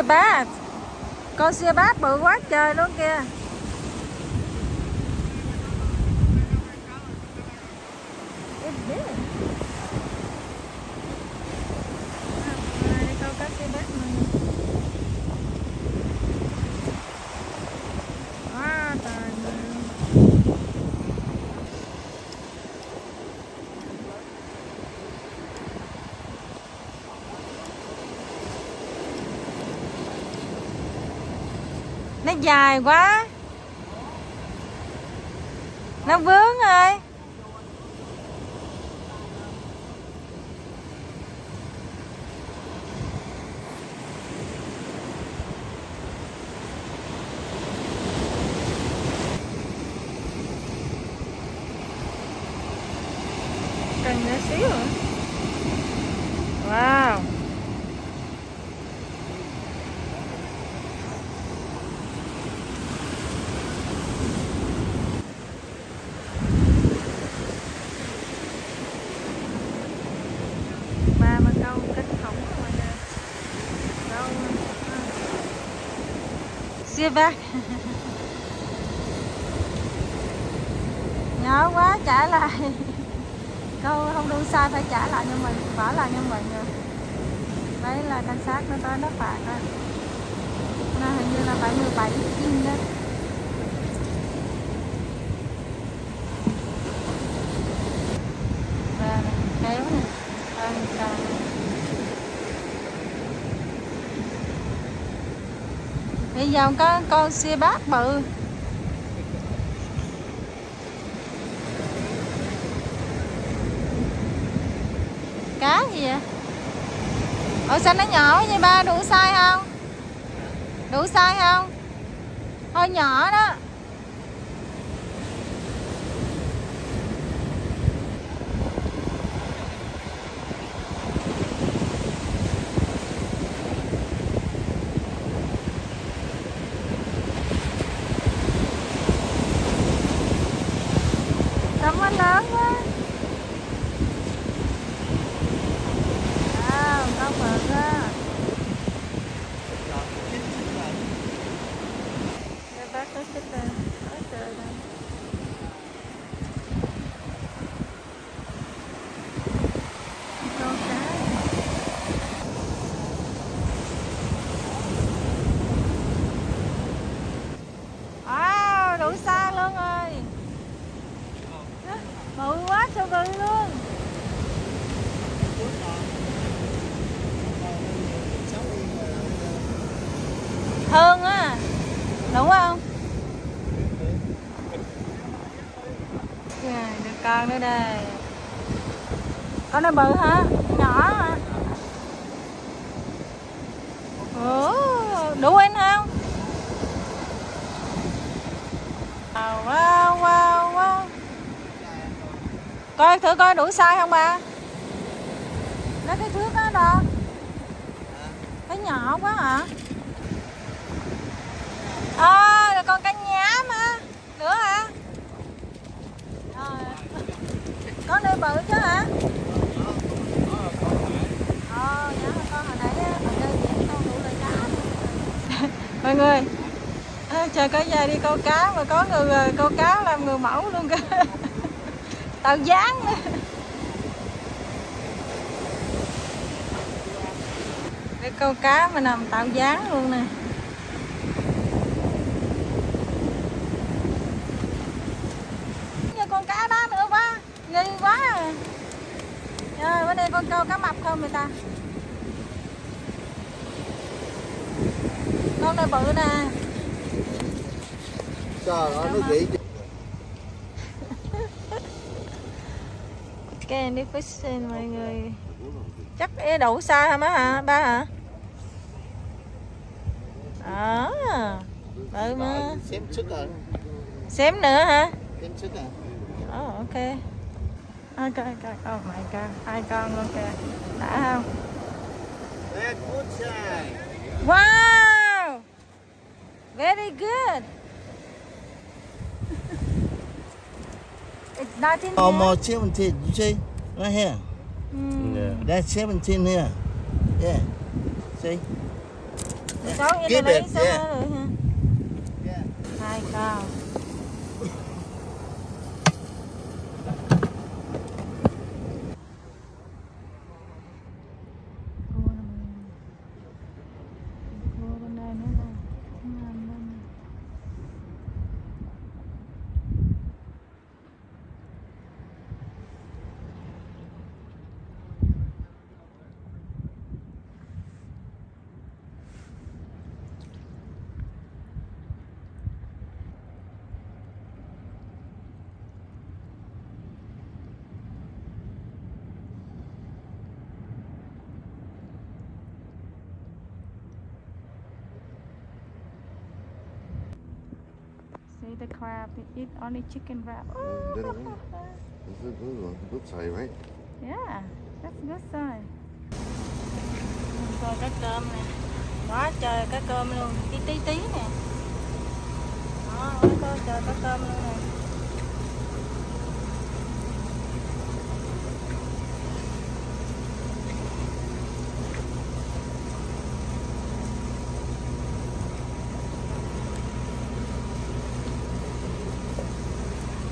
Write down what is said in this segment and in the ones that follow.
xe bát, Con xe bát bự quá trời luôn kìa It's big. À, đây câu cá sea bass mà. Quá trời nhiều nó dài quá. Nó vướng ơi cần nữa xíu wow ba mươi câu kinh khủng rồi mọi người câu siêu bác nhỏ quá, trả lại. Câu không đu sai, phải trả lại cho mình, bỏ lại cho mình rồi. Đấy là cảnh sát nó tới nó phạt rồi. Nó hình như là phải 17 kim đó. Và kéo nè Ân cần. Bây giờ có con xe bát bự Cá gì vậy? Ủa, sao nó nhỏ vậy ba, đủ sai không? Đủ sai không? Thôi nhỏ đó lắm quá lớn quá. À, có bự á bác có xích lên Có trời đây Câu cá Wow, đủ xa luôn rồi bự quá trời bự luôn hơn á. Đúng không? Rồi, được con nữa đây. Con này bự hả? Nhỏ hả? Ồ, đủ anh không? Wow wow wow wow. Coi thử coi đủ sai không ba nó cái thước đó đó. Nó nhỏ quá hả à. Ờ, là con cá nhá mà. Nữa hả? Rồi. con này bự chứ hả? Ờ con hồi nãy ở đây con đủ lời cá mọi người. À, trời có dài đi câu cá mà có người ờ, câu cá làm người mẫu luôn kìa tạo dáng nữa. Câu cá mà nằm tạo dáng luôn nè Như con cá đó nữa quá nghi quá à. rồi bữa nay con câu cá mập không người ta? Con này bự nè. Trời ơi, nó nghĩ Candy fishing mọi người? Chắc é đủ xa hả má hả ba hả? À bự mà. Xém xém nữa hả? Xém sức à. Oh, ok ai coi coi oh my god hai con luôn kìa đã không That's good size wow very good it's not in Almost 17, you see? Right here. Hmm. That's 17 here. Yeah. See? sáu vậy Keep là lấy it, sao yeah. rồi hả Yeah. hai con Cua nè mọi người. Cua bên đây nữa nè nằm bên này. See the crab, they eat only chicken wrap. They don't want it. This is good, good size, right? Yeah, that's a good sign. Coi cá cơm nè. Quá trời cá cơm luôn, tí tí tí nè. Đó, quá coi trời cá cơm luôn nè.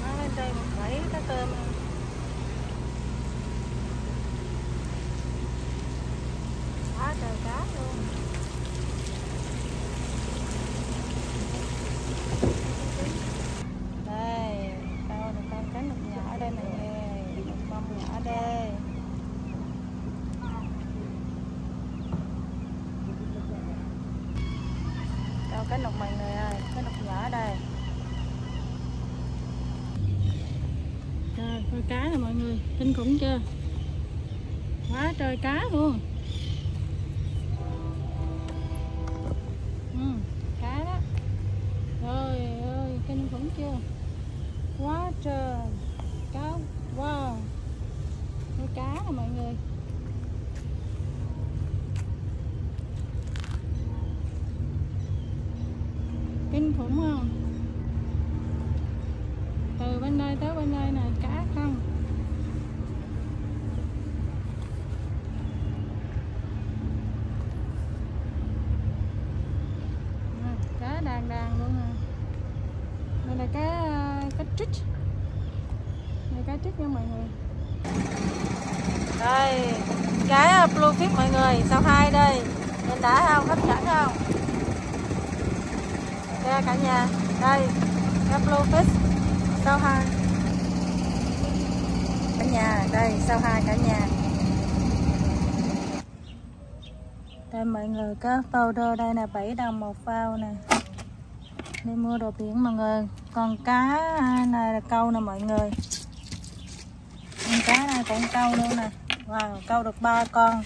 Đó, bên đây một bẫy cá cơm quá trời cá luôn. Đây câu được con cá nục nhỏ đây nè. Một con nhỏ đây. Câu cá nục mọi người ơi cá nục nhỏ đây. Trời cá nè mọi người kinh khủng chưa? Quá trời cá luôn. Ừ, cá đó. Trời ơi, kinh khủng chưa? Quá trời. Cá, wow. Cái cá nè mọi người. Kinh khủng không? Từ bên đây tới bên đây này, cá không? Cá đàn đàn luôn nè đây là cá ờ, cá trích. Đây, cá trích nha mọi người. Đây cá ờ, bluefish mọi người, sao hai đây? Nhìn đã không, hấp dẫn không? Ra cả nhà. Đây cá bluefish sao hai? Cả nhà, đây, sao hai cả nhà? Đây, mọi người có powder đây là 7 đồng một phao nè. Đi mua đồ biển mọi người. Còn cá này là câu nè mọi người. Con cá này còn câu luôn nè. Wow, câu được ba con.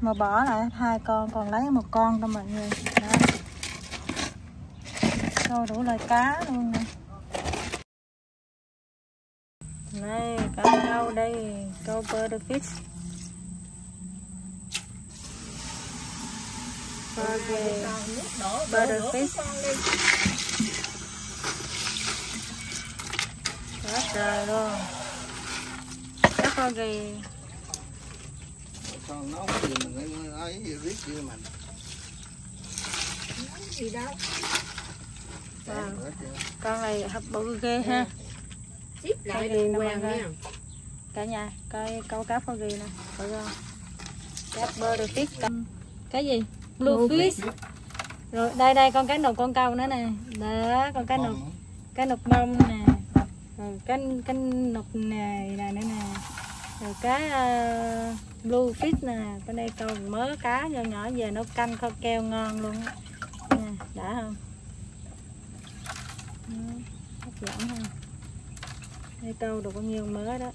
Mà bỏ lại hai con, còn lấy một con thôi mọi người. Đó. Câu đủ loại cá luôn nè. Câu butterfish Burger, butterfish quá trời luôn. Cá kho ghi Con nấu gì mình ấy gì biết gì mình. gì đó à, con này hấp bự ghê ha. Ship lại gì đường hoàng nha cả nhà coi câu cá kho ghi nè. Coi không? Cá butterfish cầm cái gì? Bluefish rồi đây đây con cá nục con câu nữa nè. Đó con cá nục. Cá nục bông nè. Rồi cá cá nục này này nữa nè. Rồi cá uh, bluefish nè. Bên đây câu mớ cá nhỏ nhỏ về nấu canh kho keo ngon luôn á. Nha, đã không? Ừ, hấp dẫn ha. Đây câu được bao nhiêu mớ đó